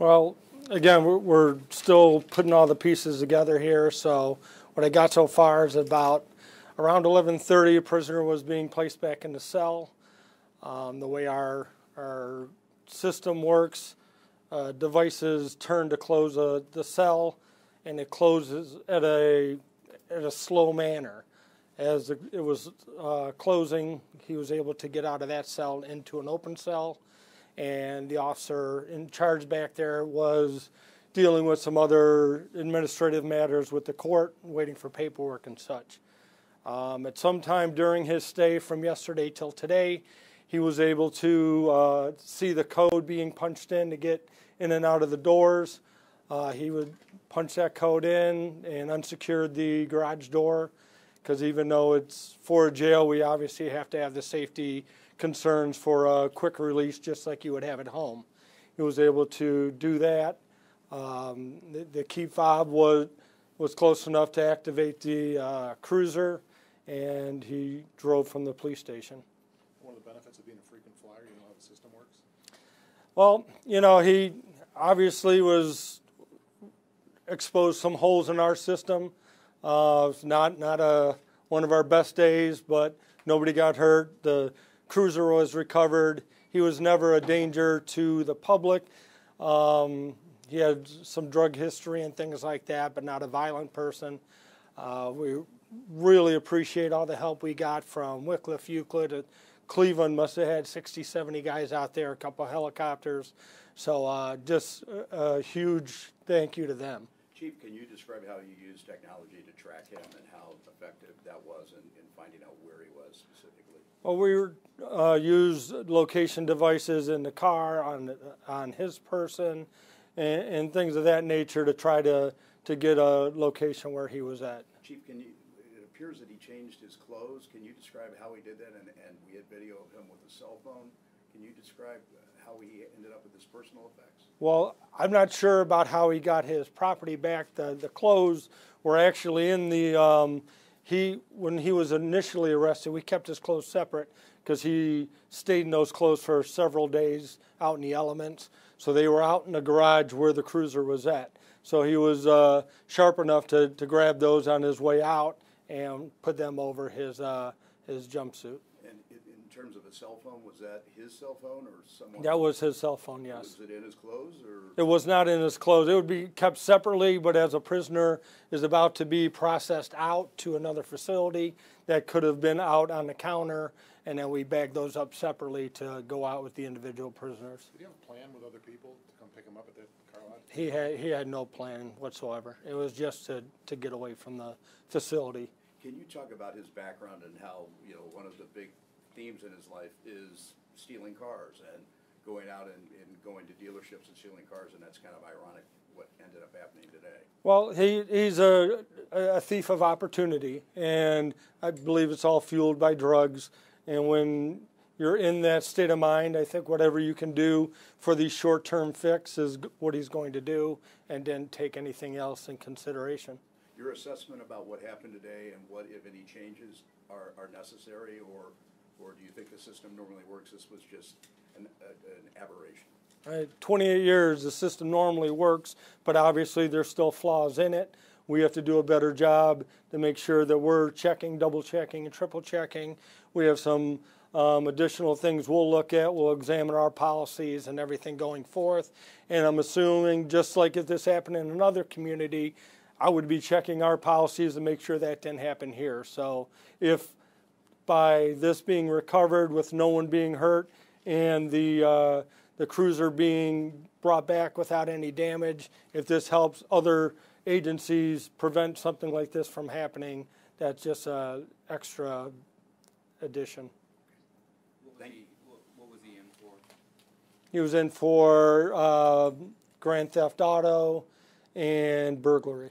Well, again, we're, we're still putting all the pieces together here. So what I got so far is about around 11:30, a prisoner was being placed back in the cell. Um, the way our our system works, uh, devices turn to close uh, the cell, and it closes at a at a slow manner. As it was uh, closing, he was able to get out of that cell into an open cell and the officer in charge back there was dealing with some other administrative matters with the court, waiting for paperwork and such. Um, at some time during his stay from yesterday till today, he was able to uh, see the code being punched in to get in and out of the doors. Uh, he would punch that code in and unsecured the garage door because even though it's for a jail, we obviously have to have the safety concerns for a quick release just like you would have at home. He was able to do that. Um, the, the, key fob was, was close enough to activate the uh, cruiser and he drove from the police station. One of the benefits of being a frequent flyer, you know how the system works? Well, you know, he obviously was exposed some holes in our system. Uh, not not a one of our best days, but nobody got hurt. The cruiser was recovered. He was never a danger to the public. Um, he had some drug history and things like that, but not a violent person. Uh, we really appreciate all the help we got from Wickliffe, Euclid. Cleveland must have had 60, 70 guys out there, a couple helicopters. So uh, just a huge thank you to them. Chief, can you describe how you used technology to track him and how effective that was in, in finding out where he was specifically? Well, we uh, use location devices in the car, on on his person, and, and, things of that nature to try to to get a location where he was at. Chief, can you? It appears that he changed his clothes. Can you describe how he did that? And, and we had video of him with a cell phone. Can you describe how he ended up with his personal effects? Well, I'm not sure about how he got his property back. The the clothes were actually in the. Um, he when he was initially arrested, we kept his clothes separate because he stayed in those clothes for several days out in the elements. So they were out in the garage where the cruiser was at. So he was uh, sharp enough to, to grab those on his way out and put them over his uh, his jumpsuit terms of a cell phone, was that his cell phone or someone? That was his cell phone, yes. Was it in his clothes or? It was not in his clothes. It would be kept separately, but as a prisoner is about to be processed out to another facility, that could have been out on the counter, and then we bagged those up separately to go out with the individual prisoners. Did he have a plan with other people to come pick him up at the car lot? He had, he had no plan whatsoever. It was just to, to get away from the facility. Can you talk about his background and how, you know, one of the big themes in his life is stealing cars and going out and, and going to dealerships and stealing cars, and that's kind of ironic what ended up happening today. Well, he, he's a, a thief of opportunity, and I believe it's all fueled by drugs. And when you're in that state of mind, I think whatever you can do for the short term fix is what he's going to do, and then take anything else in consideration. Your assessment about what happened today and what, if any, changes are, are necessary or or do you think the system normally works? This was just an, an aberration. Right, 28 years, the system normally works, but obviously there's still flaws in it. We have to do a better job to make sure that we're checking, double checking, and triple checking. We have some um, additional things we'll look at. We'll examine our policies and everything going forth. And I'm assuming, just like if this happened in another community, I would be checking our policies to make sure that didn't happen here. So if by this being recovered with no one being hurt and the, uh, the cruiser being brought back without any damage. If this helps other agencies prevent something like this from happening, that's just an extra addition. What was, he, what, was he in for? He was in for uh, grand theft auto and burglary.